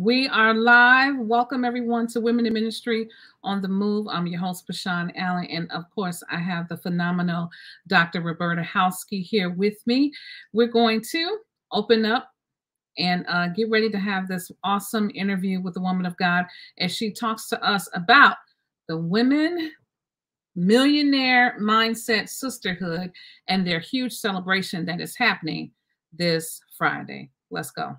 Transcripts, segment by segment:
We are live. Welcome everyone to Women in Ministry on the Move. I'm your host, PeShon Allen, and of course, I have the phenomenal Dr. Roberta Hoskie here with me. We're going to open up and uh, get ready to have this awesome interview with the woman of God as she talks to us about the women millionaire mindset sisterhood and their huge celebration that is happening this Friday. Let's go.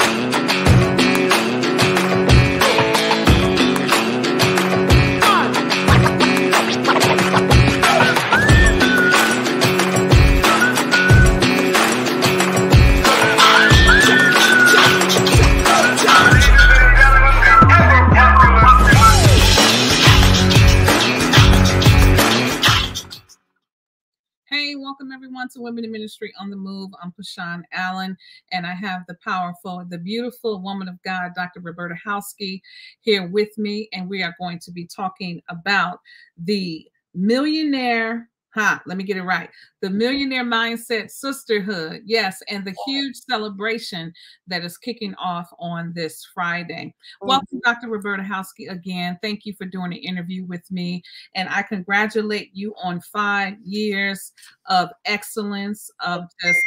welcome everyone to Women in Ministry on the Move. I'm PeShon Allen, and I have the powerful, the beautiful woman of God, Dr. Roberta Hoskie, here with me, and we are going to be talking about the millionaire Huh, let me get it right. The Millionaire Mindset Sisterhood. Yes, and the huge celebration that is kicking off on this Friday. Mm-hmm. Welcome, Dr. Roberta Hoskie, again. Thank you for doing an interview with me. And I congratulate you on five years of excellence, of just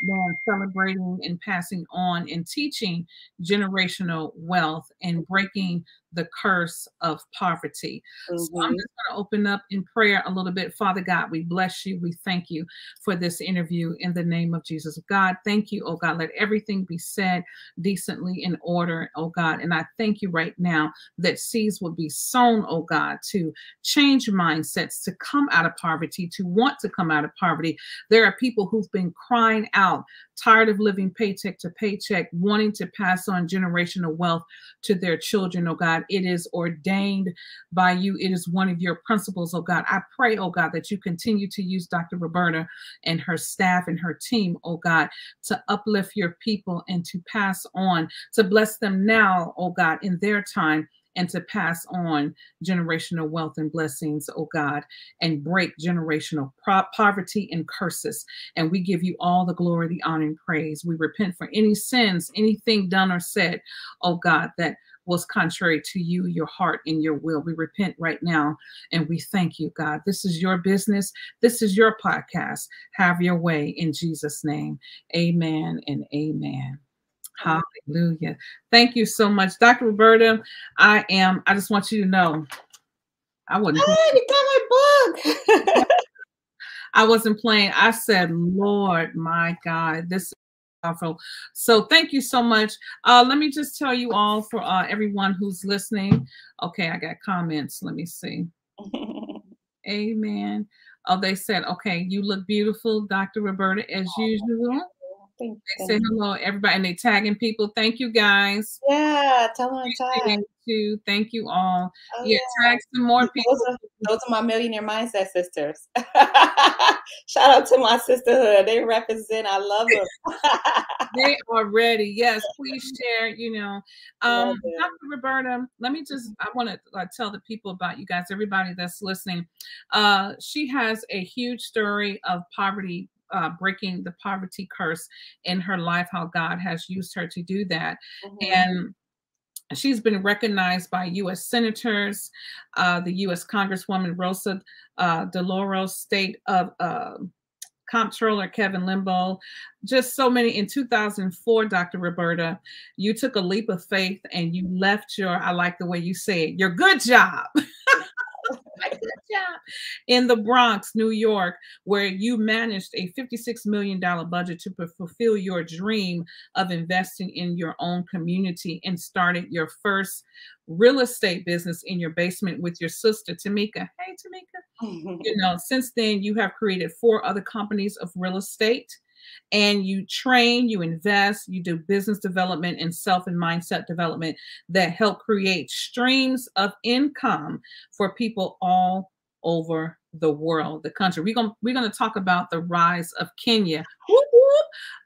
man celebrating and passing on and teaching generational wealth and breaking the curse of poverty. Mm-hmm. So I'm mm-hmm. just going to open up in prayer a little bit. Father God, we bless you. We thank you for this interview in the name of Jesus. God, thank you, oh God. Let everything be said decently in order, oh God. And I thank you right now that seeds will be sown, oh God, to change mindsets, to come out of poverty, to want to come out of poverty. There are people who've been crying out, tired of living paycheck to paycheck, wanting to pass on generational wealth to their children, oh God. It is ordained by you. It is one of your principles, oh God. I pray, oh God, that you continue to use Dr. Roberta and her staff and her team, oh God, to uplift your people and to pass on, to bless them now, oh God, in their time and to pass on generational wealth and blessings, oh God, and break generational poverty and curses. And we give you all the glory, the honor, and praise. We repent for any sins, anything done or said, oh God, that was contrary to you, your heart, and your will. We repent right now and we thank you, God. This is your business. This is your podcast. Have your way in Jesus' name. Amen and amen. Hallelujah. Thank you so much. Dr. Roberta, I am, I just want you to know, I wasn't. Hey, you got my book. I wasn't playing. I said, Lord, my God, this is powerful. So thank you so much. Uh, let me just tell you all for uh, everyone who's listening. Okay, I got comments. Let me see. Amen. Oh, they said, okay, you look beautiful, Dr. Roberta, as usual. Thank they say hello, everybody, and they tagging people. Thank you, guys. Yeah, tell them tag. You. Thank you all. Oh, yeah, yeah, tag some more people. Those are, those are my millionaire mindset sisters. Shout out to my sisterhood. They represent. I love them. they are ready. Yes, please share. You know, um, Dr. Roberta. Let me just. I want to uh, tell the people about you guys. Everybody that's listening. Uh, she has a huge story of poverty uh, breaking the poverty curse in her life, how God has used her to do that. Mm-hmm. And she's been recognized by U.S. senators, uh, the U.S. Congresswoman Rosa uh, DeLauro, State of uh, Comptroller Kevin Lembo, just so many. In 2004, Dr. Roberta, you took a leap of faith and you left your, I like the way you say it, your good job. in the Bronx, New York, where you managed a $56 million budget to fulfill your dream of investing in your own community and started your first real estate business in your basement with your sister, Tamika. Hey, Tamika. you know, since then, you have created four other companies of real estate and you train, you invest, you do business development and self and mindset development that help create streams of income for people all over the world, the country. We're gonna we're gonna talk about the rise of Kenya.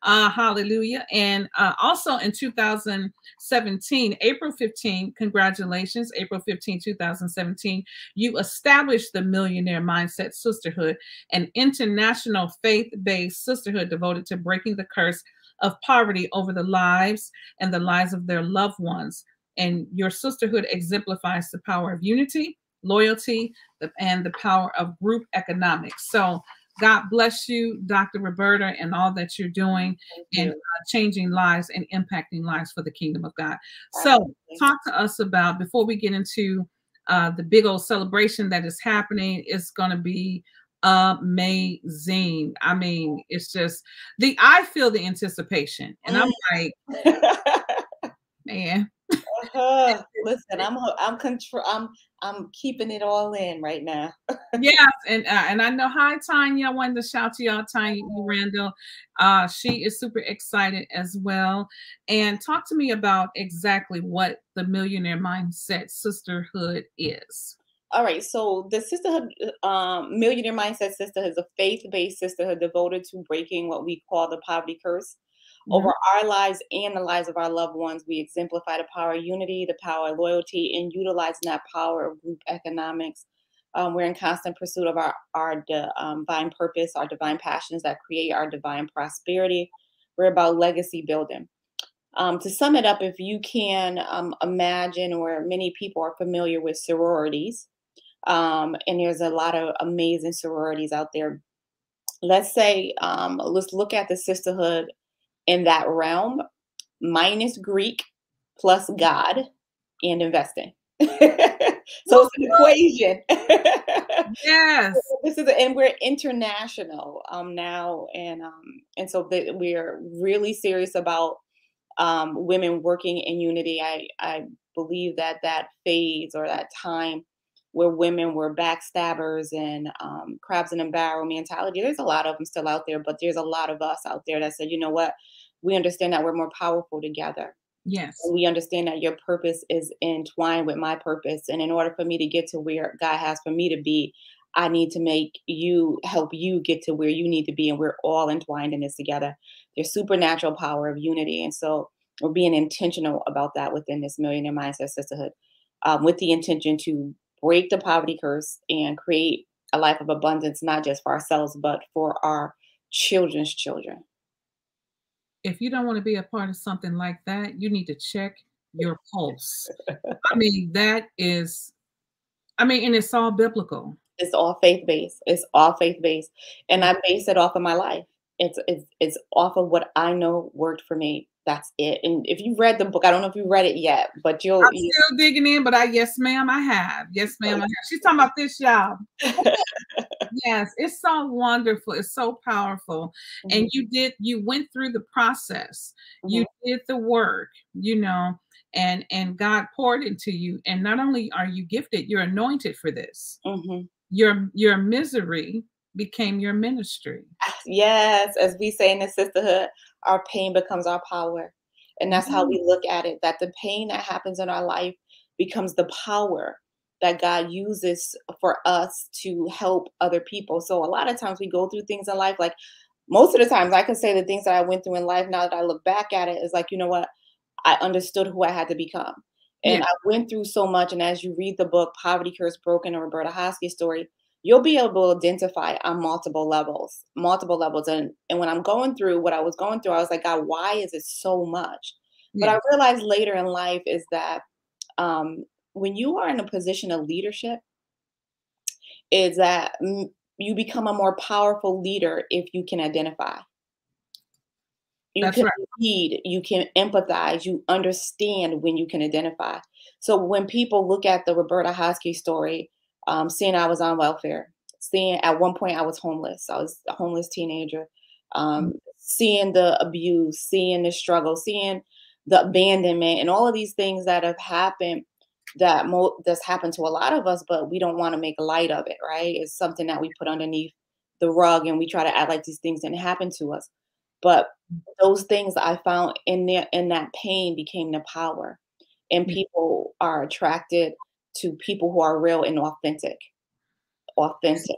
Uh, hallelujah. And uh, also in 2017, April 15, congratulations, April 15, 2017, you established the Millionaire Mindset Sisterhood, an international faith based sisterhood devoted to breaking the curse of poverty over the lives and the lives of their loved ones. And your sisterhood exemplifies the power of unity, loyalty, and the power of group economics. So, God bless you, Dr. Roberta, and all that you're doing and uh, changing lives and impacting lives for the kingdom of God. So, talk to us about before we get into uh, the big old celebration that is happening. It's going to be amazing. I mean, it's just the I feel the anticipation, and I'm like, man. Uh-huh. Listen, I'm I'm control. I'm I'm keeping it all in right now. yes, and uh, and I know. Hi, Tanya. I wanted to shout to y'all, Tanya Randall. Uh, she is super excited as well. And talk to me about exactly what the Millionaire Mindset Sisterhood is. All right, so the sisterhood, um, Millionaire Mindset Sisterhood is a faith-based sisterhood devoted to breaking what we call the poverty curse mm-hmm. over our lives and the lives of our loved ones. We exemplify the power of unity, the power of loyalty, and utilizing that power of group economics. Um, we're in constant pursuit of our our um, divine purpose, our divine passions that create our divine prosperity. We're about legacy building. Um, to sum it up, if you can um, imagine, or many people are familiar with sororities, um, and there's a lot of amazing sororities out there. Let's say, um, let's look at the sisterhood in that realm, minus Greek plus God and investing. so it's an equation. yes. this is and we're international um now and um and so that we're really serious about um women working in unity. I I believe that that phase or that time where women were backstabbers and um, crabs in a barrel mentality. There's a lot of them still out there, but there's a lot of us out there that said, you know what, we understand that we're more powerful together. Yes. And we understand that your purpose is entwined with my purpose. And in order for me to get to where God has for me to be, I need to make you help you get to where you need to be. And we're all entwined in this together. There's supernatural power of unity. And so we're being intentional about that within this Millionaire Mindset Sisterhood um, with the intention to break the poverty curse and create a life of abundance, not just for ourselves, but for our children's children. If you don't want to be a part of something like that, you need to check your pulse. I mean, that is, I mean, and it's all biblical. It's all faith based. It's all faith based, and I base it off of my life. It's it's it's off of what I know worked for me that's it. And if you read the book, I don't know if you read it yet, but you'll. I'm still digging in, but I yes, ma'am, I have. Yes, ma'am, I have. She's talking about this, y'all. yes, it's so wonderful. It's so powerful, mm-hmm. and you did. You went through the process. Mm-hmm. You did the work. You know, and and God poured into you. And not only are you gifted, you're anointed for this. Mm-hmm. Your your misery became your ministry. Yes, as we say in the sisterhood, our pain becomes our power. And that's mm-hmm. how we look at it that the pain that happens in our life becomes the power that God uses for us to help other people. So a lot of times we go through things in life like most of the times I can say the things that I went through in life now that I look back at it is like, you know what? I understood who I had to become. And yeah. I went through so much. And as you read the book Poverty Curse Broken or Roberta Hoskie's story, you'll be able to identify on multiple levels, multiple levels. And and when I'm going through what I was going through, I was like, God, why is it so much? But I realized later in life is that um, when you are in a position of leadership, is that you become a more powerful leader if you can identify. You That's can right. lead, you can empathize, you understand when you can identify. So when people look at the Roberta Hoskie story, um, seeing I was on welfare, seeing at one point I was homeless. I was a homeless teenager. Um, mm-hmm. seeing the abuse, seeing the struggle, seeing the abandonment, and all of these things that have happened that mo- that's happened to a lot of us, but we don't want to make light of it, right? It's something that we put underneath the rug, and we try to act like these things didn't happen to us. But those things I found in there in that pain became the power, and mm. people are attracted to people who are real and authentic. Authentic.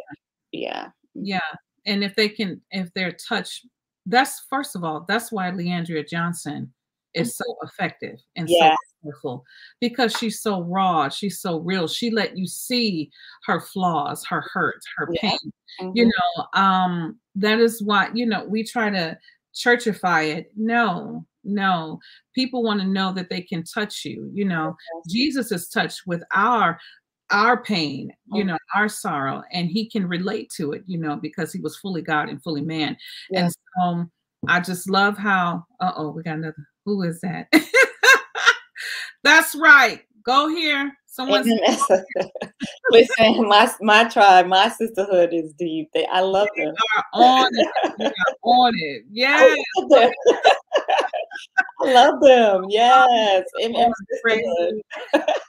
Yeah. Yeah. And if they can, if they're touched that's first of all, that's why Le'Andria Johnson is so effective and Yeah. so powerful because she's so raw, she's so real. She let you see her flaws, her hurts, her Yeah. pain. You know, um, that is why, you know, we try to churchify it. No, no. People want to know that they can touch you. You know, Jesus is touched with our our pain, you know, our sorrow, and he can relate to it, you know, because he was fully God and fully man. Yeah. And so um, I just love how, uh oh, we got another. Who is that? That's right. Go here. Someone's Listen, my my tribe, my sisterhood is deep. They, I love them. are on it. They are on it. I Yes. love them. I love them. Yes.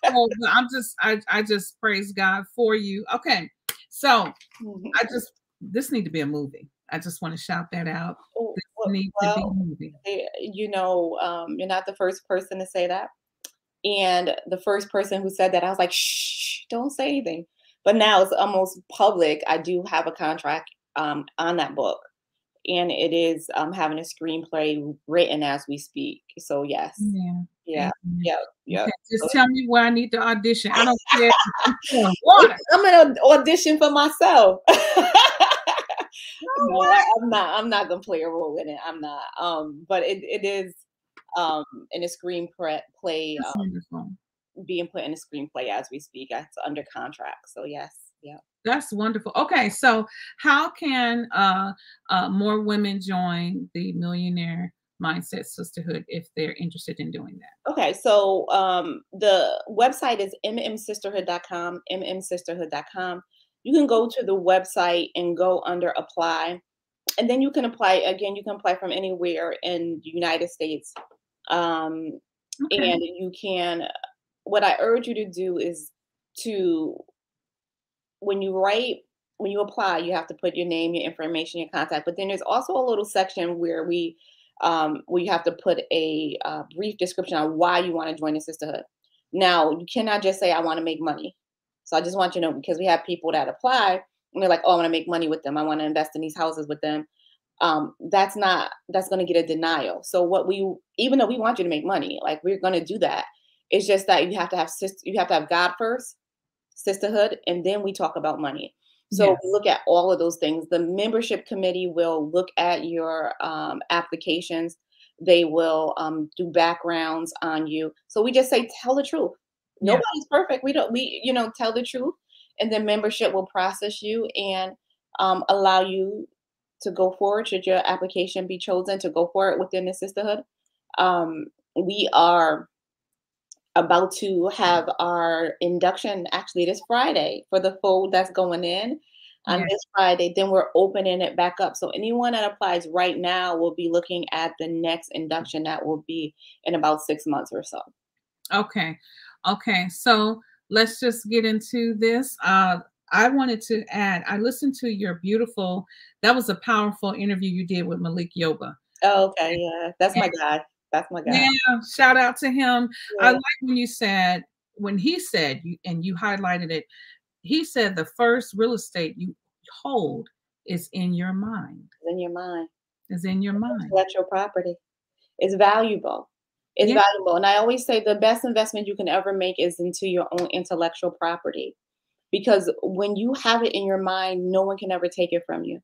Oh, I'm just I, I just praise God for you. Okay. So Mhm. I just this need to be a movie. I just want to shout that out. Oh, This well- need to be a movie. eh, you know, um, you're not the first person to say that. And the first person who said that, I was like, shh, don't say anything. But now it's almost public. I do have a contract um, on that book. And it is um, having a screenplay written as we speak. So, yes. Yeah. Yeah. Yeah. Yeah. Okay, Just tell me where I need to audition. I don't care. if it's pouring Water. I'm gonna audition for myself. no, I'm not. I'm not gonna play a role in it. I'm not. Um, but it, it is um in a screenplay wonderful. being put in a screenplay as we speak. It's under contract. So yes, yeah. That's wonderful. Okay, so how can uh, uh, more women join the Millionaire Mindset Sisterhood if they're interested in doing that? Okay, so um, the website is mmsisterhood.com, mmsisterhood.com. You can go to the website and go under apply. And then you can apply, again, you can apply from anywhere in the United States. Um, Okay. and you can, what I urge you to do is to, when you write, when you apply, you have to put your name, your information, your contact. But then there's also a little section where we, um, where you have to put a uh, brief description on why you want to join the sisterhood. Now, you cannot just say, I want to make money. So I just want you to know because we have people that apply and they're like, oh, I want to make money with them. I want to invest in these houses with them. Um, that's not, that's going to get a denial. So what we, even though we want you to make money, like we're going to do that. It's just that you have to have, sis- you have to have God first, sisterhood, and then we talk about money. So Yes. look at all of those things. The membership committee will look at your um, applications. They will um, do backgrounds on you. So we just say, tell the truth. Yeah. Nobody's perfect. We don't. We you know tell the truth, and then membership will process you and um, allow you to go forward. Should your application be chosen to go forward within the sisterhood, um, we are about to have our induction actually this Friday for the full that's going in on Yeah. this Friday. Then we're opening it back up. So anyone that applies right now will be looking at the next induction that will be in about six months or so. Okay. Okay. So let's just get into this. Uh, I wanted to add, I listened to your beautiful, that was a powerful interview you did with Malik Yoba. Oh, okay, yeah, that's my guy. That's my guy. Yeah, shout out to him. I like when you said, when he said, you, and you highlighted it, he said the first real estate you hold is in your mind, It's in your mind. is in your mind. Intellectual property. It's valuable. It's Yeah. valuable. And I always say the best investment you can ever make is into your own intellectual property. Because when you have it in your mind, no one can ever take it from you.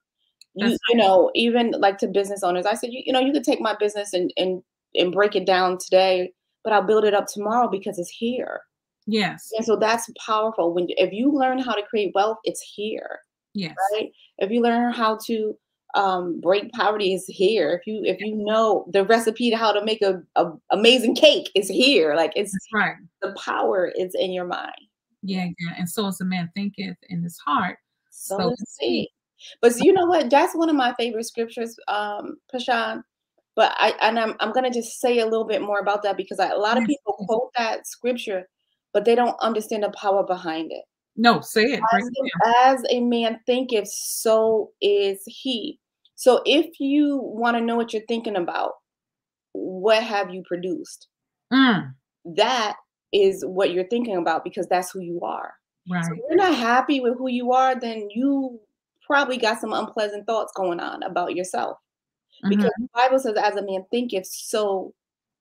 You, you know, even like to business owners, I said, you, you know, you could take my business and, and and break it down today, but I'll build it up tomorrow because it's here. Yes. And so that's powerful. When if you learn how to create wealth, it's here. Yes. right? If you learn how to um, break poverty, is here. If you if you know the recipe to how to make a, a amazing cake, is here. Like it's That's right. the power is in your mind. Yeah, yeah. And so as a man thinketh in his heart. So, So is he. But you know what? That's one of my favorite scriptures, um, PeShon. But I and I'm I'm gonna just say a little bit more about that because I, a lot of people quote that scripture, but they don't understand the power behind it. No, say it. As, as a man thinketh, so is he. So if you want to know what you're thinking about, what have you produced? Mm, That is what you're thinking about because that's who you are. right. So if you're not happy with who you are, then you probably got some unpleasant thoughts going on about yourself. Because mm-hmm. the Bible says, as a man thinketh, so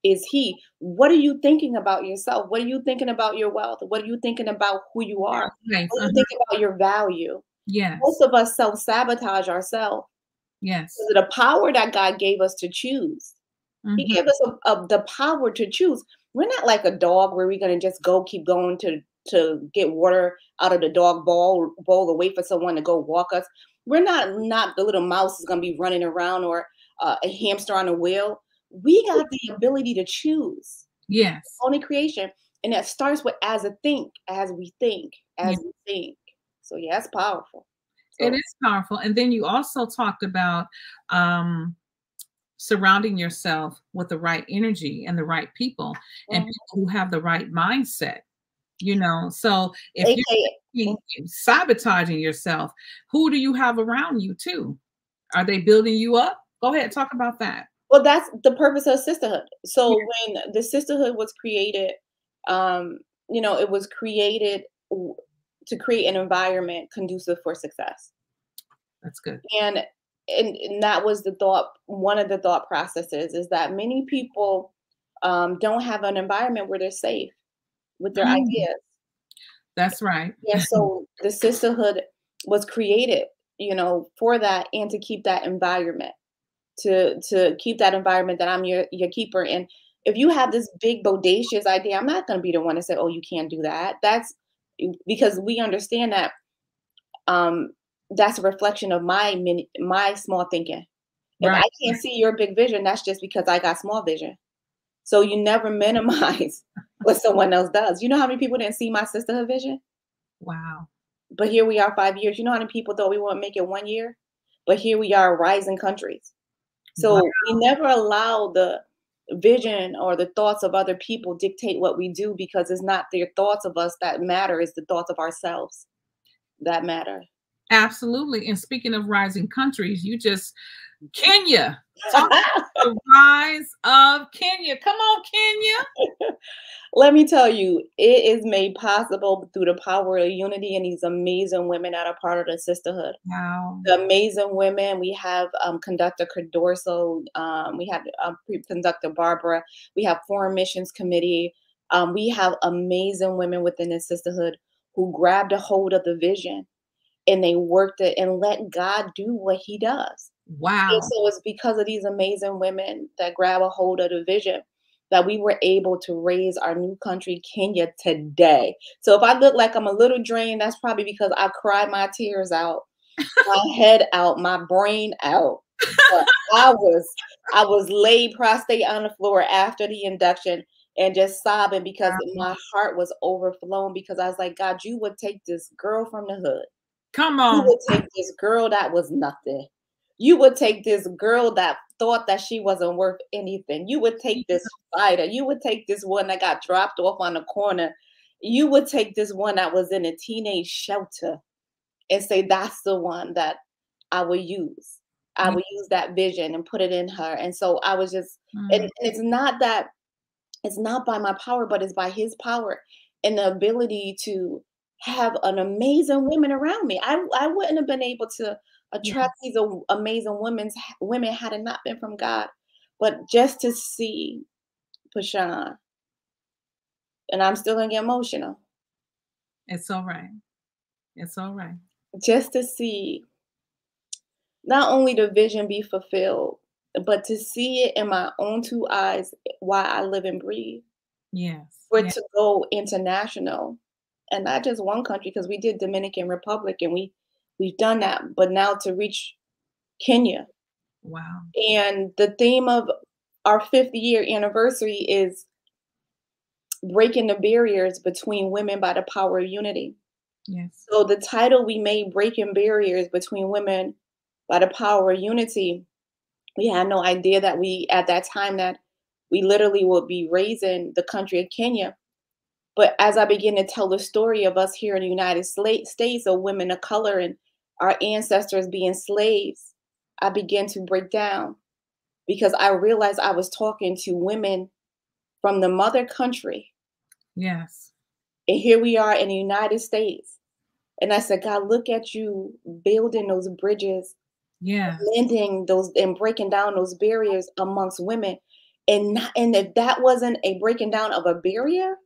is he. What are you thinking about yourself? What are you thinking about your wealth? What are you thinking about who you are? What are you uh-huh. thinking about your value? Yes. Most of us self sabotage ourselves. Yes. The power that God gave us to choose. Mm-hmm. He gave us a, a, the power to choose. We're not like a dog where we're going to just go keep going to to get water out of the dog bowl bowl or wait for someone to go walk us. We're not not the little mouse is going to be running around or uh, a hamster on a wheel. We got the ability to choose. Yes. Only creation. And that starts with as a think, as we think, as we think. So yeah, it's powerful. So. It is powerful. And then you also talked about um surrounding yourself with the right energy and the right people mm-hmm. and people who have the right mindset you know? So if you're sabotaging yourself who do you have around you too? Are they building you up? Go ahead talk about that. Well that's the purpose of sisterhood. So yeah. when the sisterhood was created um you know it was created to create an environment conducive for success. That's good. And and, and that was the thought one of the thought processes is that many people um, don't have an environment where they're safe with their mm. ideas. That's right. Yeah so the sisterhood was created you know for that and to keep that environment to to keep that environment that i'm your your keeper. And if you have this big bodacious idea i'm not going to be the one to say oh you can't do that. That's because we understand that um that's a reflection of my mini, my small thinking. If right. I can't see your big vision, that's just because I got small vision. So you never minimize what someone else does. You know how many people didn't see my sisterhood vision? Wow. But here we are five years. You know how many people thought we wouldn't make it one year? But here we are rising countries. So wow. we never allow the vision or the thoughts of other people dictate what we do because it's not their thoughts of us that matter, it's the thoughts of ourselves that matter. Absolutely. And speaking of rising countries, you just Kenya. the rise of Kenya. Come on, Kenya. Let me tell you, it is made possible through the power of unity and these amazing women that are part of the sisterhood. Wow. The amazing women. We have um, conductor Cordorso. Um, we have um, conductor Barbara. We have Foreign Missions Committee. Um, we have amazing women within the sisterhood who grabbed a hold of the vision and they worked it and let God do what he does. Wow. And so it's because of these amazing women that grab a hold of the vision that we were able to raise our new country, Kenya, today. So if I look like I'm a little drained, that's probably because I cried my tears out, my head out, my brain out. But I was I was laid prostrate on the floor after the induction and just sobbing because my heart was overflowing because I was like, God, you would take this girl from the hood Come on. You would take this girl that was nothing. You would take this girl that thought that she wasn't worth anything. You would take this fighter. You would take this one that got dropped off on the corner. You would take this one that was in a teenage shelter and say, That's the one that I will use. I would use that vision and put it in her. And so I was just, mm. and, and it's not that, it's not by my power, but it's by his power and the ability to have an amazing women around me. I, I wouldn't have been able to attract yes. these amazing women's women had it not been from God. But just to see PeShon, and I'm still gonna get emotional. It's all right. It's all right. Just to see not only the vision be fulfilled, but to see it in my own two eyes while I live and breathe. Yes. For yes. to go international and not just one country because we did Dominican Republic and we we've done that, but now to reach Kenya. Wow. And the theme of our fifth year anniversary is breaking the barriers between women by the power of unity. Yes. So the title we made breaking barriers between women by the power of unity. We had no idea that we at that time that we literally would be raising the country of Kenya but as I begin to tell the story of us here in the United States of women of color and our ancestors being slaves, I began to break down because I realized I was talking to women from the mother country. Yes. And here we are in the United States. And I said, God, look at you building those bridges Yeah. Mending those and breaking down those barriers amongst women. And not, and if that wasn't a breaking down of a barrier,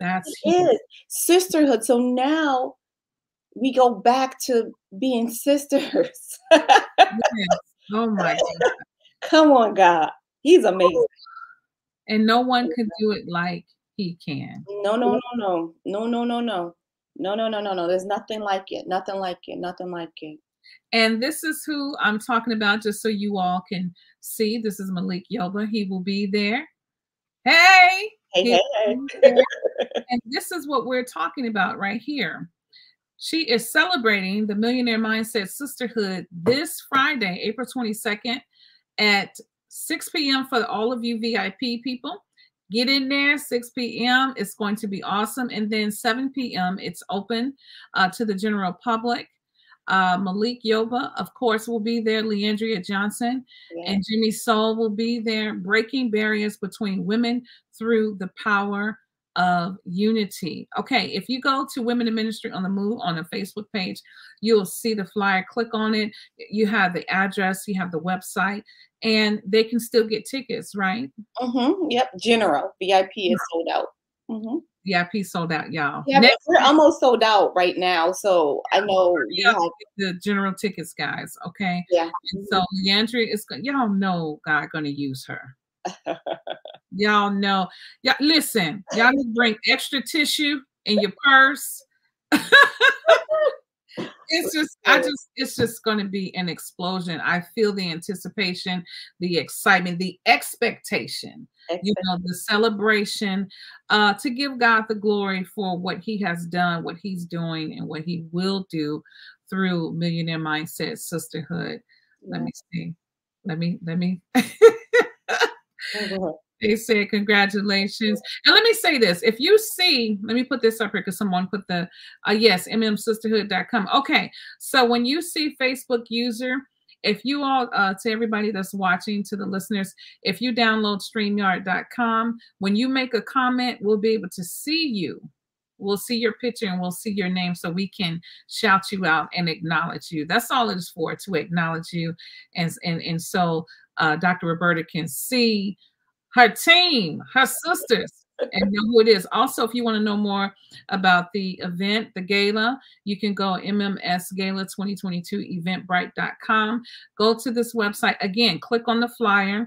that's it is sisterhood. So now we go back to being sisters. yes. Oh my God. Come on, God. He's amazing. And no one can do it like he can. No, no, no, no. No, no, no, no. No, no, no, no, no. There's nothing like it. Nothing like it. Nothing like it. And this is who I'm talking about, just so you all can see. This is Malik Yoba. He will be there. Hey. Hey, hey, and this is what we're talking about right here. She is celebrating the Millionaire Mindset Sisterhood this Friday, April 22nd at 6 p.m. for all of you VIP people. Get in there, 6 p.m. It's going to be awesome. And then 7 p.m., it's open uh, to the general public. Uh, Malik Yoba, of course, will be there. Le'Andria Johnson yeah. and Jimmy Soul will be there, breaking barriers between women through the power of unity. Okay, if you go to Women in Ministry on the Move on the Facebook page, you'll see the flyer. Click on it. You have the address, you have the website, and they can still get tickets, right? Mm-hmm. Yep. General VIP is sold out. Mm-hmm. VIP sold out, y'all. Yeah, Next we're almost sold out right now. So I know yeah, have- the general tickets, guys. Okay. Yeah. And so Le'Andria is going. y'all know God gonna use her. y'all know. Yeah, listen, y'all need to bring extra tissue in your purse. it's just i just it's just going to be an explosion. I feel the anticipation the excitement the expectation you know the celebration uh to give god the glory for what he has done what he's doing and what he will do through millionaire mindset sisterhood. Yeah. let me see. Let me let me they said congratulations. And let me say this. If you see, let me put this up here because someone put the, uh, yes, mmsisterhood.com. Okay. So when you see Facebook user, if you all, uh, to everybody that's watching, to the listeners, if you download StreamYard.com, when you make a comment, we'll be able to see you. We'll see your picture and we'll see your name so we can shout you out and acknowledge you. That's all it is for, to acknowledge you. And, and, and so uh, Dr. Roberta can see her team, her sisters, and know who it is. Also, if you want to know more about the event, the gala, you can go MMS Gala 2022 eventbrite.com. Go to this website again, click on the flyer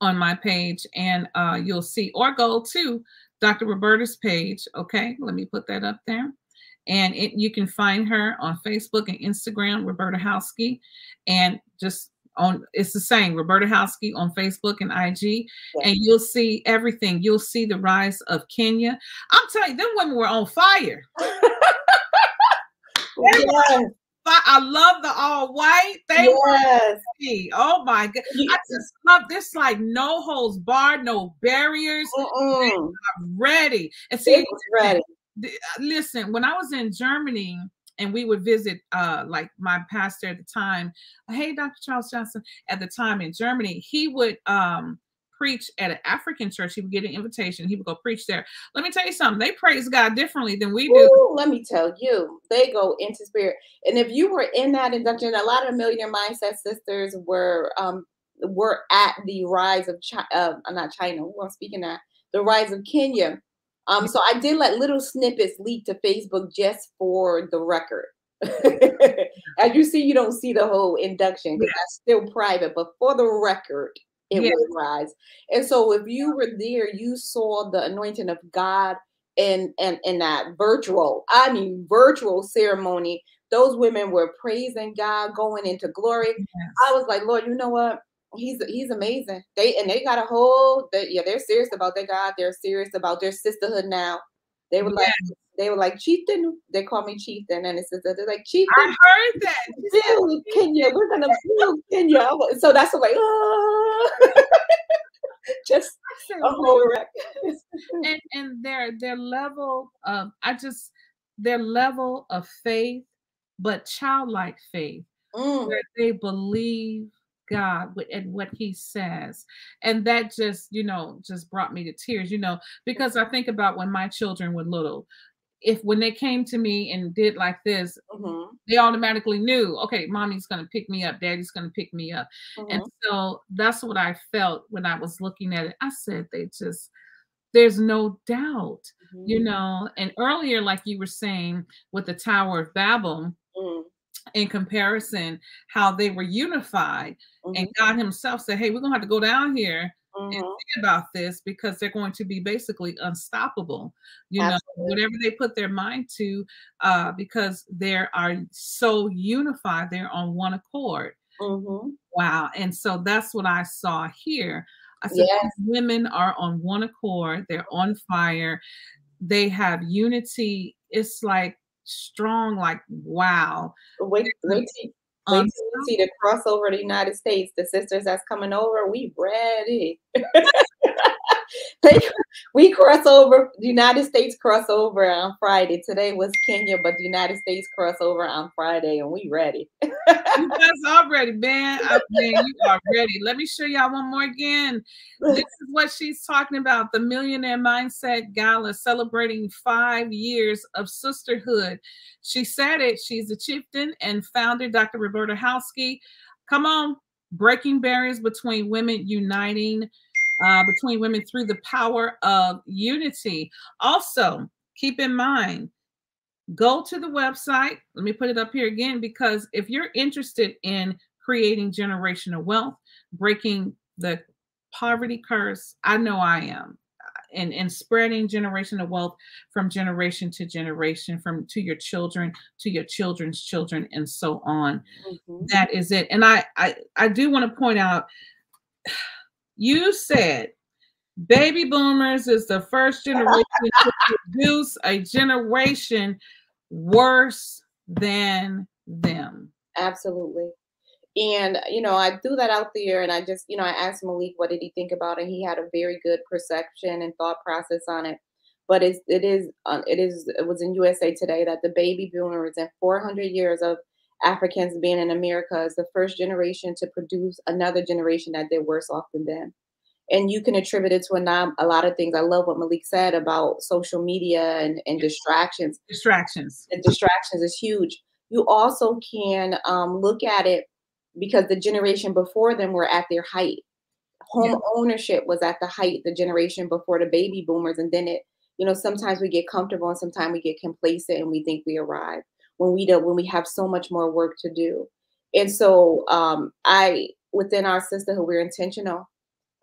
on my page, and uh, you'll see, or go to Dr. Roberta's page. Okay, let me put that up there. And it, you can find her on Facebook and Instagram, Roberta Hoskie, and just on it's the same roberta hoskie on facebook and ig yeah. and you'll see everything you'll see the rise of kenya i'm telling you them women were on fire yes. I love the all white. They yes. were oh my god! I just love this like no holds barred, no barriers. ready. And see, ready. Listen, when I was in Germany, and we would visit uh like my pastor at the time hey dr charles johnson at the time in germany he would um preach at an African church, he would get an invitation. He would go preach there. Let me tell you something. They praise God differently than we do. Ooh, let me tell you, they go into spirit. And if you were in that induction, a lot of millionaire mindset sisters were um were at the rise of China. Uh, not China. Who I'm speaking at the rise of Kenya. Um, so I did let little snippets leak to Facebook just for the record. As you see, you don't see the whole induction because that's still private, but for the record, it yes. will rise. And so if you were there, you saw the anointing of God in in, in that virtual, I mean virtual ceremony. Those women were praising God, going into glory. Yes. I was like, Lord, you know what? He's he's amazing. They and they got a whole they, yeah, they're serious about their God. They're serious about their sisterhood now. They were like they were like chieftain. They call me chieftain, and it's they're like chieftain. I heard that. Build Kenya. We're gonna build Kenya. So that's like oh. just a whole wreck. and and their their level of I just their level of faith, but childlike faith, mm. where they believe God and what he says. And that just, you know, just brought me to tears, you know, because I think about when my children were little, if when they came to me and did like this, mm-hmm. they automatically knew, okay, mommy's going to pick me up, daddy's going to pick me up. Mm-hmm. And so that's what I felt when I was looking at it. I said, they just, there's no doubt, mm-hmm. you know. And earlier, like you were saying with the Tower of Babel, mm-hmm. In comparison, how they were unified, and mm-hmm. God Himself said, hey, we're going to have to go down here mm-hmm. and think about this because they're going to be basically unstoppable. You Absolutely. know, whatever they put their mind to, uh, because they are so unified, they're on one accord. Mm-hmm. Wow. And so that's what I saw here. I said, yes. women are on one accord, they're on fire, they have unity. It's like strong, like wow. Wait, wait, Wait um, till see the crossover the United States. The sisters that's coming over, we ready. they, we cross over. The United States crossover on Friday. Today was Kenya, but the United States crossover on Friday, and we ready. you guys are ready, man. You are ready. Let me show y'all one more again. This is what she's talking about: the Millionaire Mindset Gala, celebrating five years of sisterhood. She said it. She's a chieftain and founder, Dr. Roberta Hoskie. Come on, breaking barriers between women, uniting uh, between women through the power of unity. Also, keep in mind, go to the website. Let me put it up here again because if you're interested in creating generational wealth, breaking the poverty curse, I know I am. And, and spreading generational wealth from generation to generation, from to your children to your children's children, and so on. Mm-hmm. That is it. And I I, I do want to point out you said baby boomers is the first generation to produce a generation worse than them. Absolutely. And you know, I threw that out there, and I just, you know, I asked Malik what did he think about it. He had a very good perception and thought process on it. But it is, uh, it is, it was in USA Today that the baby boomers in 400 years of Africans being in America is the first generation to produce another generation that did worse off than them. And you can attribute it to a, a lot of things. I love what Malik said about social media and, and distractions. Distractions. The distractions is huge. You also can um, look at it because the generation before them were at their height. Home yeah. ownership was at the height, the generation before the baby boomers. And then it, you know, sometimes we get comfortable and sometimes we get complacent and we think we arrived when we do when we have so much more work to do. And so um, I within our sisterhood, we're intentional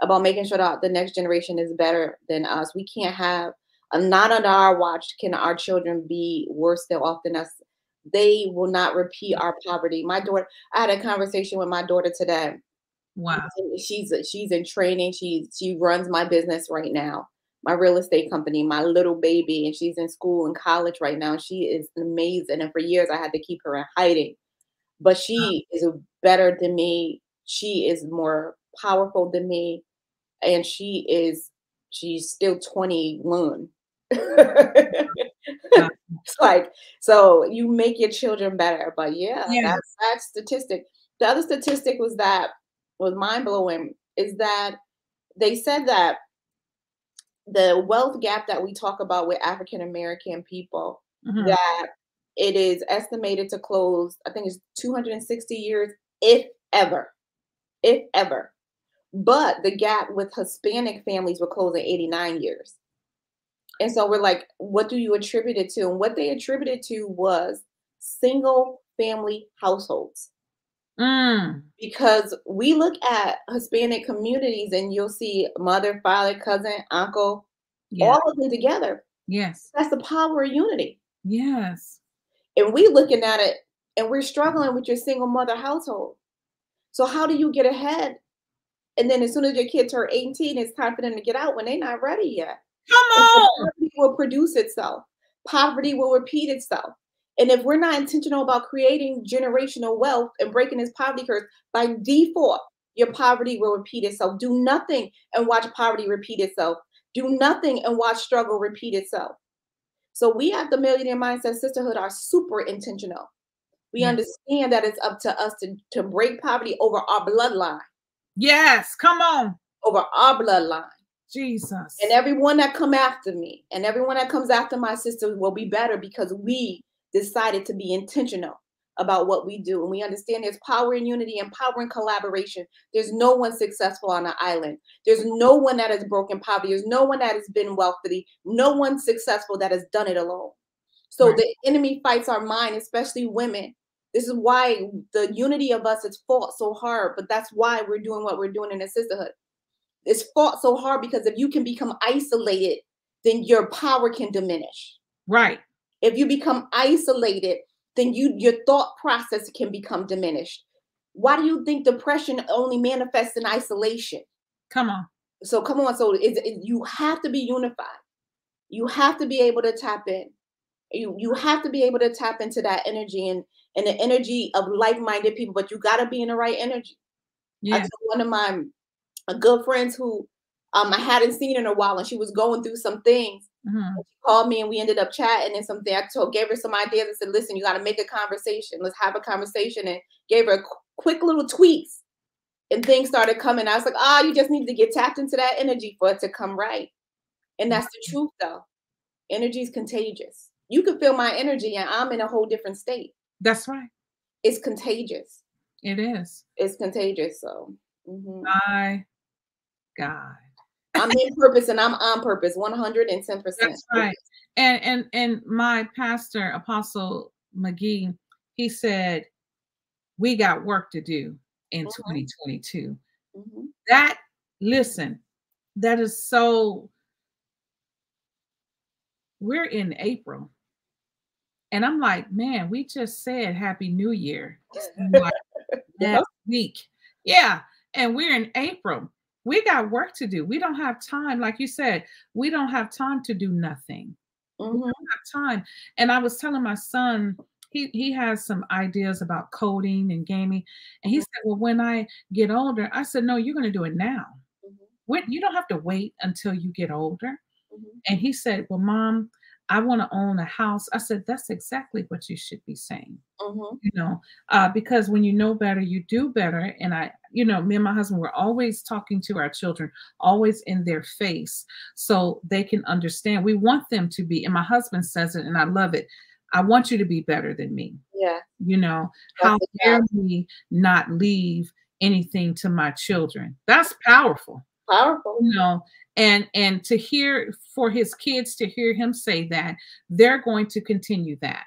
about making sure that the next generation is better than us. We can't have a not under our watch can our children be worse than us. They will not repeat our poverty. My daughter, I had a conversation with my daughter today. Wow. She's she's in training. She she runs my business right now my real estate company, my little baby, and she's in school and college right now. She is amazing. And for years, I had to keep her in hiding. But she is better than me. She is more powerful than me. And she is, she's still 21. it's like, so you make your children better. But yeah, yeah. That's, that statistic. The other statistic was that was mind blowing is that they said that the wealth gap that we talk about with African American people, mm-hmm. that it is estimated to close, I think it's 260 years, if ever, if ever. But the gap with Hispanic families will close in 89 years. And so we're like, what do you attribute it to? And what they attributed to was single family households. Mm. Because we look at Hispanic communities and you'll see mother, father, cousin, uncle, all of them together. Yes. That's the power of unity. Yes. And we looking at it and we're struggling with your single mother household. So how do you get ahead? And then as soon as your kids turn 18, it's time for them to get out when they're not ready yet. Come on. Poverty will produce itself. Poverty will repeat itself. And if we're not intentional about creating generational wealth and breaking this poverty curse, by default, your poverty will repeat itself. Do nothing and watch poverty repeat itself. Do nothing and watch struggle repeat itself. So we at the Millionaire Mindset Sisterhood are super intentional. We understand that it's up to us to, to break poverty over our bloodline. Yes, come on. Over our bloodline. Jesus. And everyone that come after me and everyone that comes after my sister will be better because we decided to be intentional about what we do. And we understand there's power in unity and power in collaboration. There's no one successful on an island. There's no one that has broken poverty. There's no one that has been wealthy. No one successful that has done it alone. So right. the enemy fights our mind, especially women. This is why the unity of us is fought so hard, but that's why we're doing what we're doing in a sisterhood. It's fought so hard because if you can become isolated, then your power can diminish. Right. If you become isolated, then you your thought process can become diminished. Why do you think depression only manifests in isolation? Come on. So come on. So it, it, you have to be unified. You have to be able to tap in. You you have to be able to tap into that energy and and the energy of like-minded people. But you got to be in the right energy. Yeah. One of my good friends who um, I hadn't seen in a while, and she was going through some things. Mm-hmm. She called me and we ended up chatting and something. I told, gave her some ideas and said, "Listen, you got to make a conversation. Let's have a conversation." And gave her qu- quick little tweaks, and things started coming. I was like, "Ah, oh, you just need to get tapped into that energy for it to come right." And that's the truth, though. Energy is contagious. You can feel my energy, and I'm in a whole different state. That's right. It's contagious. It is. It's contagious. So, mm-hmm. my God. I'm in purpose and I'm on purpose 110%. That's right. And and and my pastor, Apostle McGee, he said, We got work to do in mm-hmm. 2022. Mm-hmm. That listen, that is so we're in April. And I'm like, man, we just said Happy New Year like week. Yeah. And we're in April we got work to do. We don't have time, like you said, we don't have time to do nothing. Mm-hmm. We don't have time. And I was telling my son, he he has some ideas about coding and gaming, and he mm-hmm. said, "Well, when I get older," I said, "No, you're going to do it now. Mm-hmm. When, you don't have to wait until you get older." Mm-hmm. And he said, "Well, mom." I want to own a house. I said, that's exactly what you should be saying. Mm-hmm. You know, uh, because when you know better, you do better. And I, you know, me and my husband, we're always talking to our children, always in their face, so they can understand. We want them to be, and my husband says it, and I love it. I want you to be better than me. Yeah. You know, that's how dare me not leave anything to my children? That's powerful. Powerful. You know, and and to hear for his kids to hear him say that they're going to continue that.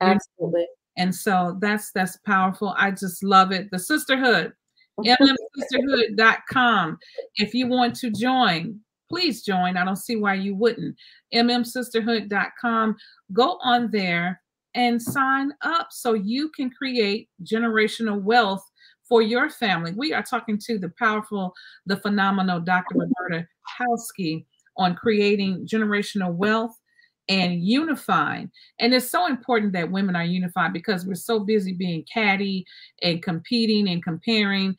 Absolutely. And so that's that's powerful. I just love it. The sisterhood. Mmsisterhood.com if you want to join please join. I don't see why you wouldn't. Mmsisterhood.com go on there and sign up so you can create generational wealth for your family. We are talking to the powerful, the phenomenal Dr. Roberta Hoskie on creating generational wealth and unifying. And it's so important that women are unified because we're so busy being catty and competing and comparing.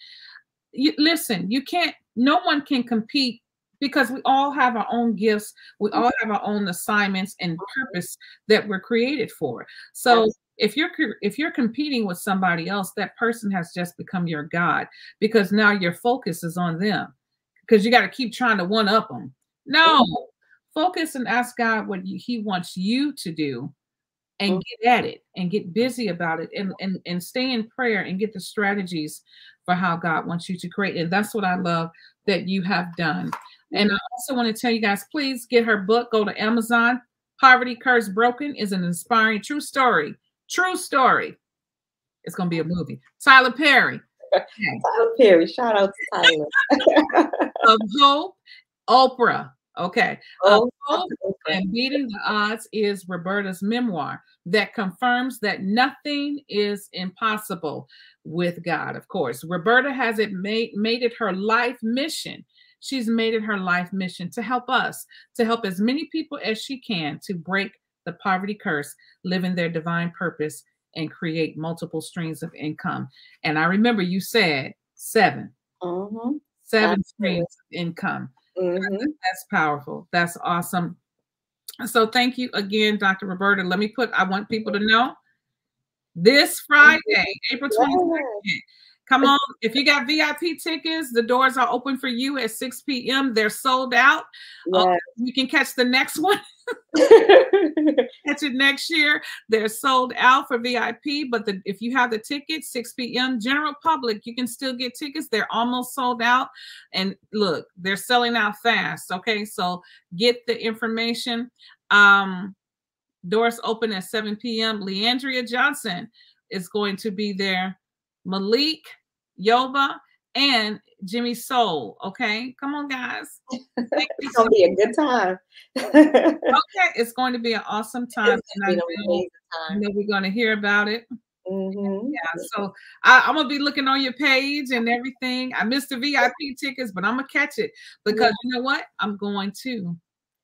You, listen, you can't, no one can compete because we all have our own gifts, we all have our own assignments and purpose that we're created for. So if you're if you're competing with somebody else that person has just become your god because now your focus is on them because you got to keep trying to one up them no focus and ask god what he wants you to do and get at it and get busy about it and, and and stay in prayer and get the strategies for how god wants you to create and that's what i love that you have done. And i also want to tell you guys please get her book go to amazon. Poverty curse broken is an inspiring true story True story. It's gonna be a movie. Tyler Perry. Okay. Tyler Perry. Shout out to Tyler. of Hope, Oprah. Okay. Oh, Hope okay. and Beating the Odds is Roberta's memoir that confirms that nothing is impossible with God, of course. Roberta has it made, made it her life mission. She's made it her life mission to help us, to help as many people as she can to break the poverty curse, live in their divine purpose, and create multiple streams of income. And I remember you said 7 mm-hmm. seven streams of income. Mm-hmm. That's powerful. That's awesome. So thank you again, Dr. Roberta. Let me put, I want people to know this Friday, April 22nd, Come on. If you got VIP tickets, the doors are open for you at 6 p.m. They're sold out. Uh, you can catch the next one. catch it next year. They're sold out for VIP, but the, if you have the tickets, 6 p.m. general public, you can still get tickets. They're almost sold out. And look, they're selling out fast. Okay. So get the information. Um, doors open at 7 p.m. Le'Andria Johnson is going to be there. Malik, Yoba, and Jimmy Soul. Okay, come on, guys. it's gonna be a good time. okay, it's going to be an awesome time. and I know, time. know we're going to hear about it. Mm-hmm. Yeah, so I, am gonna be looking on your page and everything. I missed the VIP tickets, but I'm gonna catch it because yeah. you know what? I'm going to.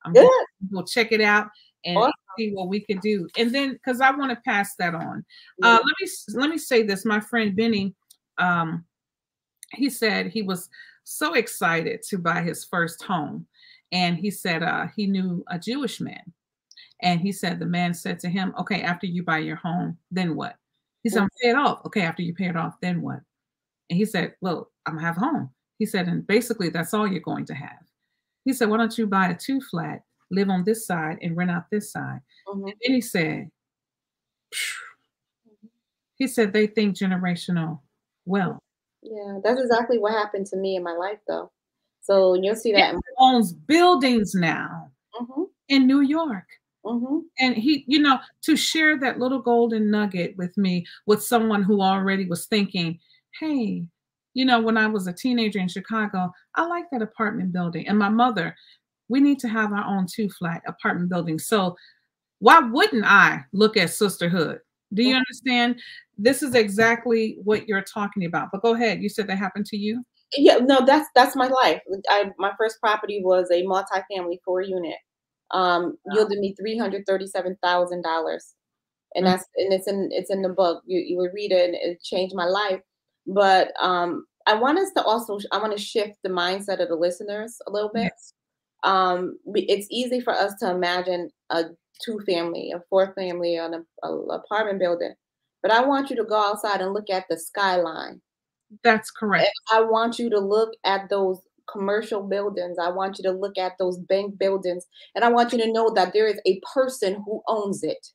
I'm Good. to go check it out and awesome. see what we could do. And then because I want to pass that on. Uh, let me let me say this. My friend Benny, um, he said he was so excited to buy his first home, and he said uh, he knew a Jewish man, and he said the man said to him, "Okay, after you buy your home, then what?" He said, "I'm pay it off." Okay, after you pay it off, then what? And he said, "Well, I'm gonna have a home." He said, and basically that's all you're going to have. He said, "Why don't you buy a two flat live on this side and rent out this side. Mm-hmm. And then he said, he said they think generational wealth. Yeah, that's exactly what happened to me in my life, though. So you'll see that he owns buildings now mm-hmm. in New York. Mm-hmm. And he, you know, to share that little golden nugget with me, with someone who already was thinking, hey, you know, when I was a teenager in Chicago, I like that apartment building. And my mother, we need to have our own two flat apartment building. So why wouldn't I look at sisterhood? Do you understand? This is exactly what you're talking about. But go ahead. You said that happened to you. Yeah, no, that's that's my life. I my first property was a multi-family four unit. Um, wow. yielded me three hundred thirty-seven thousand dollars, and mm-hmm. that's and it's in it's in the book. You you would read it and it changed my life. But um, I want us to also I want to shift the mindset of the listeners a little bit. Yes um, it's easy for us to imagine a two family, a four family, an a, a apartment building. But I want you to go outside and look at the skyline. That's correct. I want you to look at those commercial buildings. I want you to look at those bank buildings. And I want you to know that there is a person who owns it.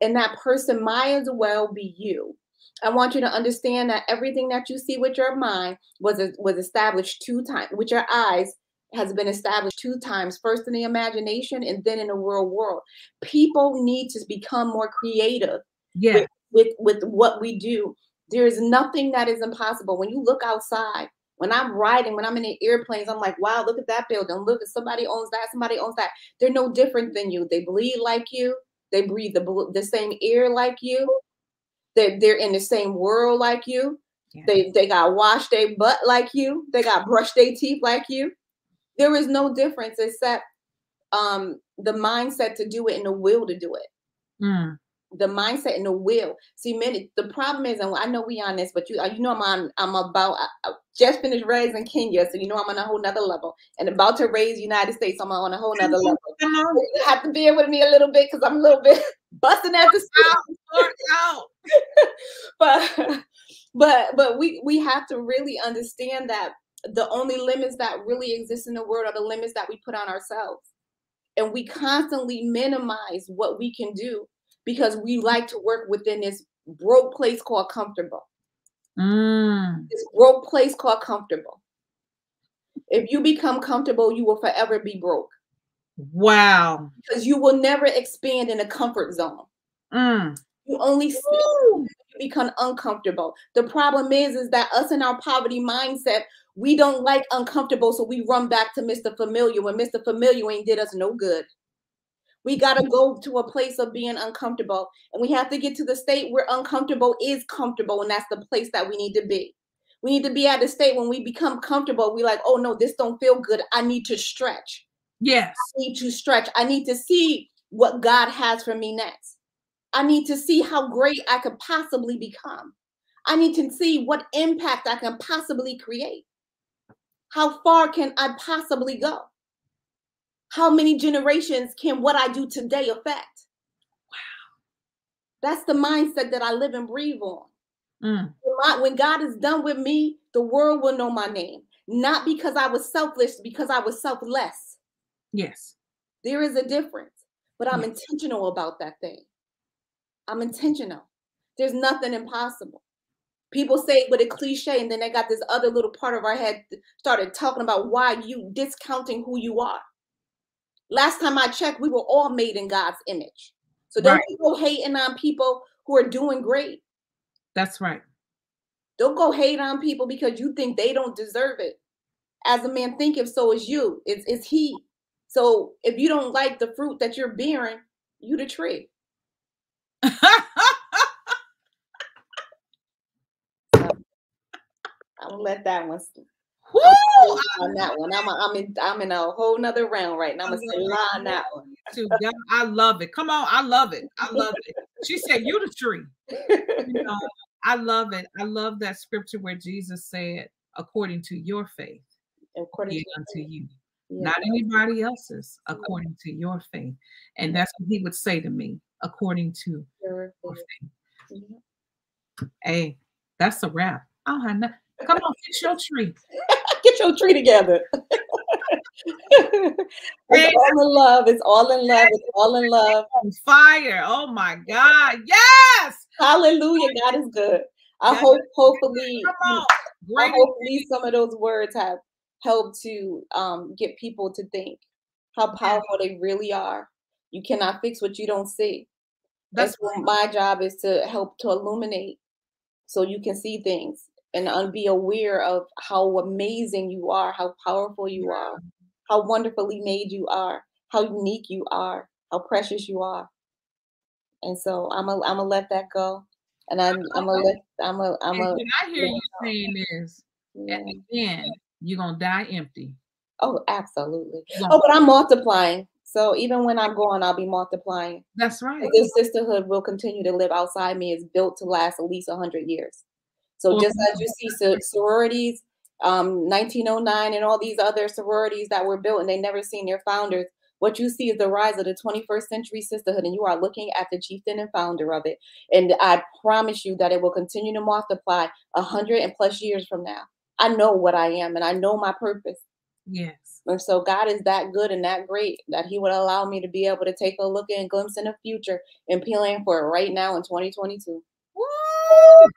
And that person might as well be you. I want you to understand that everything that you see with your mind was was established two times with your eyes has been established two times first in the imagination and then in the real world. People need to become more creative yeah. with, with, with what we do. There is nothing that is impossible. When you look outside when i'm riding when i'm in the airplanes i'm like wow look at that building. Look at somebody owns that somebody owns that. They're no different than you. They bleed like you. They breathe the, the same air like you. They're, they're in the same world like you. Yeah. they they got washed their butt like you. They got brushed their teeth like you there is no difference except um, the mindset to do it and the will to do it. Mm. The mindset and the will. See, many the problem is, and I know we on this, but you you know I'm on. I'm about I just finished raising Kenya, so you know I'm on a whole nother level, and about to raise United States. So I'm on a whole nother level. You have to bear with me a little bit because I'm a little bit busting at the out, but but but we we have to really understand that the only limits that really exist in the world are the limits that we put on ourselves. And we constantly minimize what we can do because we like to work within this broke place called comfortable. Mm. This broke place called comfortable. If you become comfortable, you will forever be broke. Wow. Because you will never expand in a comfort zone. Mm. You only become uncomfortable. The problem is, is that us in our poverty mindset, we don't like uncomfortable, so we run back to Mr. Familiar when Mr. Familiar ain't did us no good. We got to go to a place of being uncomfortable, and we have to get to the state where uncomfortable is comfortable, and that's the place that we need to be. We need to be at a state when we become comfortable. We like, oh no, this don't feel good. I need to stretch. Yes, I need to stretch. I need to see what God has for me next. I need to see how great I could possibly become. I need to see what impact I can possibly create. How far can I possibly go? How many generations can what I do today affect? Wow. That's the mindset that I live and breathe on. Mm. When, God is done with me, the world will know my name. Not because I was selfless, because I was selfless. Yes. There is a difference, but I'm yes. intentional about that thing. I'm intentional. There's nothing impossible. People say it with a cliche, and then they got this other little part of our head started talking about why you discounting who you are. Last time I checked, we were all made in God's image. So don't right. go hating on people who are doing great. That's right. Don't go hate on people because you think they don't deserve it. As a man thinketh, so is you. It's, it's he. So if you don't like the fruit that you're bearing, you the tree. I'm gonna let that one. Woo! on that one, I'm, a, I'm in I'm in a whole nother round right now. I'm gonna say lie on that one. Too. I love it. Come on, I love it. I love it. She said, "You the tree." You know, I love it. I love that scripture where Jesus said, "According to your faith, according unto you." Yeah. Not anybody else's, according to your faith. And that's what he would say to me, according to your faith. Yeah. Mm-hmm. Hey, that's a wrap. I don't have nothing. Come on, fix your tree. Get your tree together. it's all in love. It's all in love. It's all in love. On Fire. Oh my God. Yes. Hallelujah. God is good. I yes. hope hopefully I hopefully some of those words have helped to um, get people to think how powerful they really are. You cannot fix what you don't see. That's, That's what my job is to help to illuminate so you can see things and be aware of how amazing you are, how powerful you are, how wonderfully made you are, how unique you are, how precious you are. And so I'm a, I'm gonna let that go, and I'm I'm gonna let I'm a I'm a. I hear you saying this? yeah. at the end, you're gonna die empty. Oh, absolutely. Oh, but I'm multiplying. So even when I'm gone, I'll be multiplying. That's right. This sisterhood will continue to live outside me. It's built to last at least hundred years. So just as you see sororities, um, 1909 and all these other sororities that were built and they never seen their founders, what you see is the rise of the 21st century sisterhood, and you are looking at the chieftain and founder of it. And I promise you that it will continue to multiply a hundred and plus years from now. I know what I am and I know my purpose. Yes. And so God is that good and that great that He would allow me to be able to take a look and glimpse in the future and plan for it right now in 2022. Woo!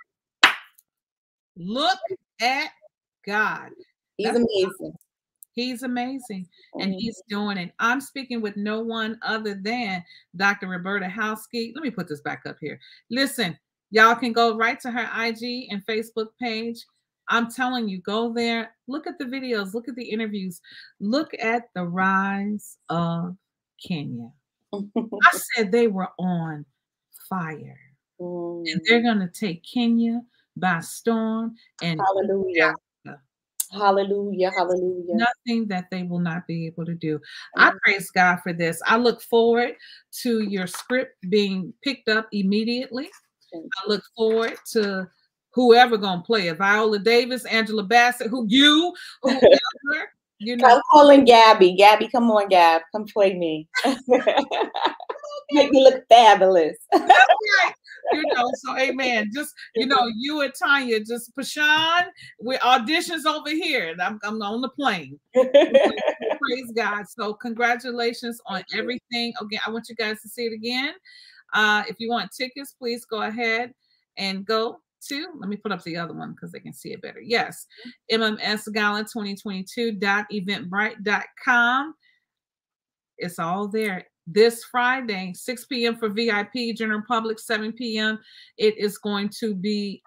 Look at God. He's That's amazing. He's amazing and mm-hmm. he's doing it. I'm speaking with no one other than Dr. Roberta Hoskie. Let me put this back up here. Listen, y'all can go right to her IG and Facebook page. I'm telling you, go there, look at the videos, look at the interviews, look at the rise of Kenya. I said they were on fire. Mm. And they're going to take Kenya by storm and hallelujah. Hallelujah. Hallelujah. Nothing that they will not be able to do. I praise God for this. I look forward to your script being picked up immediately. I look forward to whoever gonna play it. Viola Davis, Angela Bassett, who you, whoever, you know. I'm calling Gabby. Gabby, come on, Gab. Come play me. Make me look fabulous. right you know, so amen. Just you know, you and Tanya, just PeShon with auditions over here. I'm, I'm on the plane. Praise God. So congratulations on everything. Again, I want you guys to see it again. Uh, if you want tickets, please go ahead and go to let me put up the other one because they can see it better. Yes, MMS Gala 2022.eventbrite.com. It's all there this Friday, 6 p.m. for VIP, general public, 7 p.m. It is going to be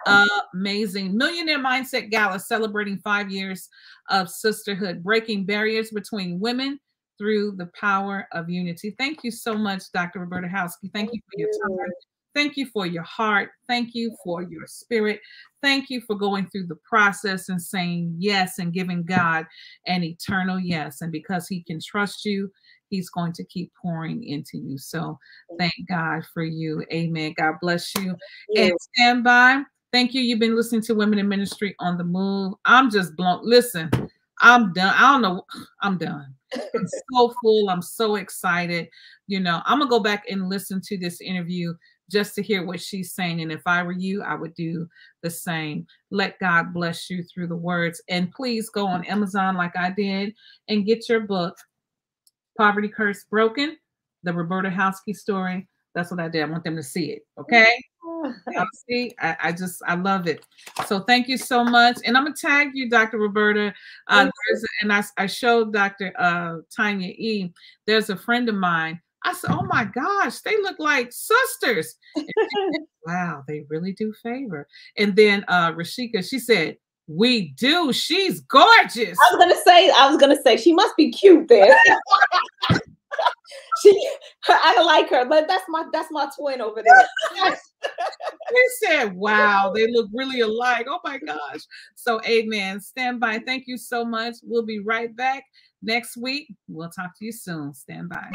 amazing. Millionaire Mindset Gala celebrating five years of sisterhood, breaking barriers between women through the power of unity. Thank you so much, Dr. Roberta Hoskie. Thank you for your time. Thank you for your heart. Thank you for your spirit. Thank you for going through the process and saying yes and giving God an eternal yes. And because He can trust you, He's going to keep pouring into you. So thank God for you. Amen. God bless you. And stand by. Thank you. You've been listening to Women in Ministry on the Move. I'm just blown. Listen, I'm done. I don't know. I'm done. I'm so full. I'm so excited. You know, I'm gonna go back and listen to this interview just to hear what she's saying. And if I were you, I would do the same. Let God bless you through the words. And please go on Amazon like I did and get your book, Poverty Curse Broken, the Roberta Hoskie story. That's what I did. I want them to see it. Okay. see, I, I, just I love it. So thank you so much. And I'm gonna tag you, Dr. Roberta. Uh, and I, I showed Dr. Uh, Tanya E. There's a friend of mine I said, "Oh my gosh, they look like sisters." wow, they really do favor. And then uh Rashika, she said, "We do. She's gorgeous." I was gonna say, I was gonna say, she must be cute then. she, I like her, but that's my that's my twin over there. they said, "Wow, they look really alike." Oh my gosh! So, Amen. Stand by. Thank you so much. We'll be right back next week. We'll talk to you soon. Stand by.